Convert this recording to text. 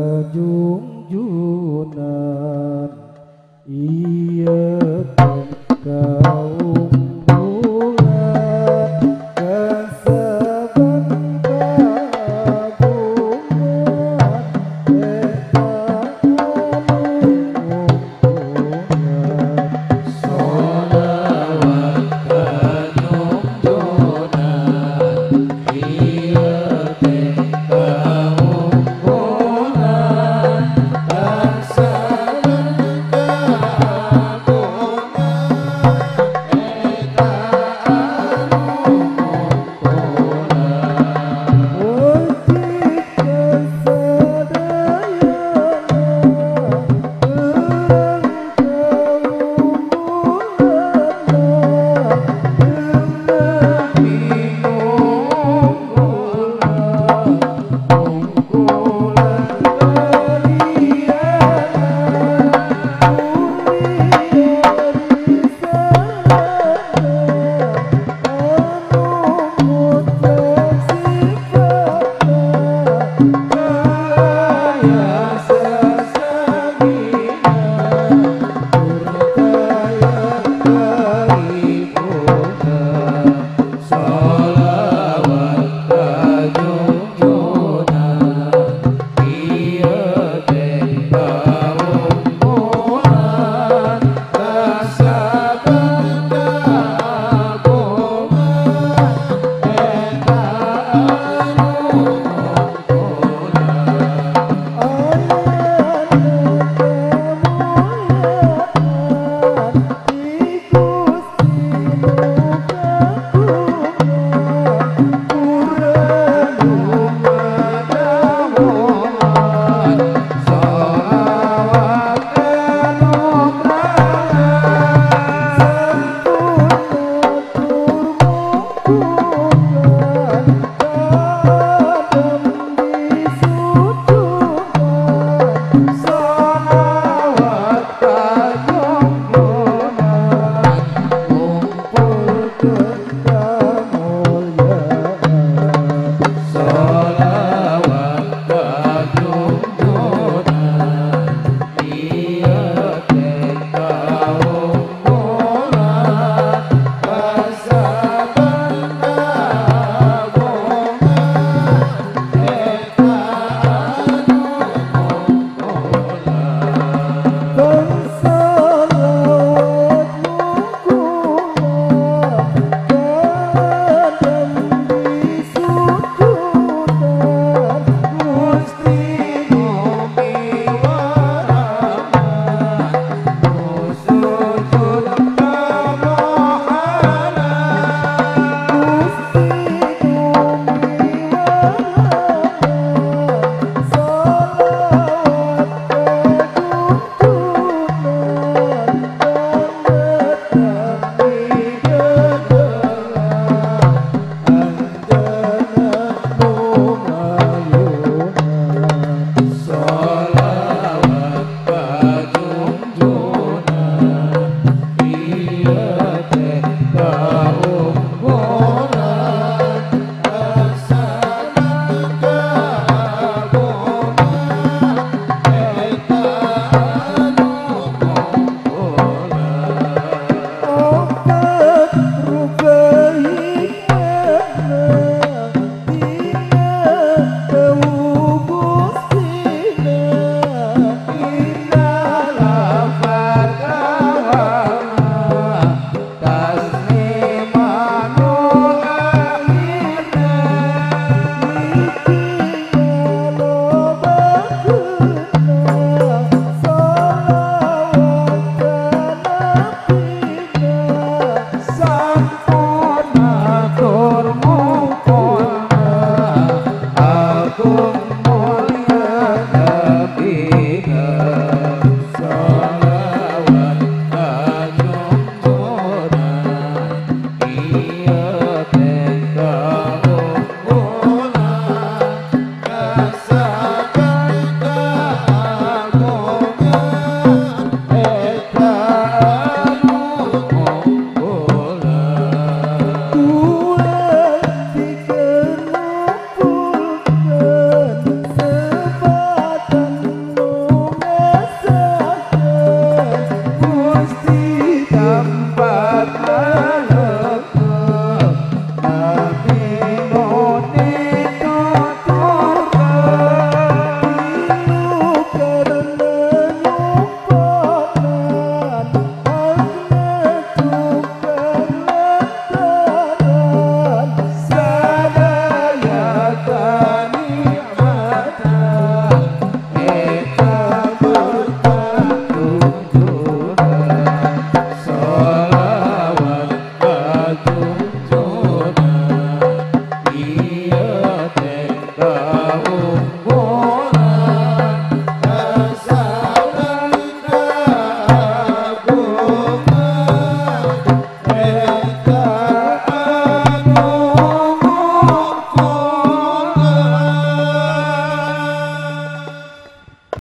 kajungjunan iya tengkar